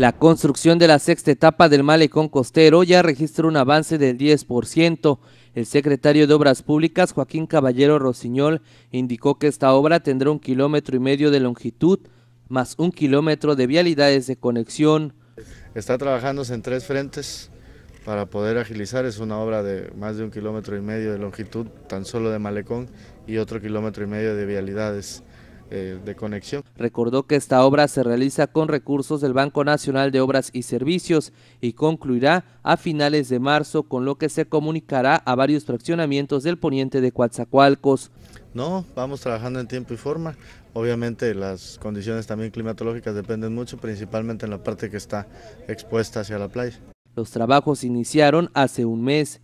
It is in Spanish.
La construcción de la sexta etapa del malecón costero ya registra un avance del 10%. El secretario de Obras Públicas, Joaquín Caballero Rosiñol, indicó que esta obra tendrá un kilómetro y medio de longitud, más un kilómetro de vialidades de conexión. Está trabajándose en tres frentes para poder agilizar. Es una obra de más de un kilómetro y medio de longitud, tan solo de malecón, y otro kilómetro y medio de vialidades. Eh, de conexión. Recordó que esta obra se realiza con recursos del Banco Nacional de Obras y Servicios y concluirá a finales de marzo, con lo que se comunicará a varios fraccionamientos del poniente de Coatzacoalcos. No, vamos trabajando en tiempo y forma. Obviamente las condiciones también climatológicas dependen mucho, principalmente en la parte que está expuesta hacia la playa. Los trabajos iniciaron hace un mes.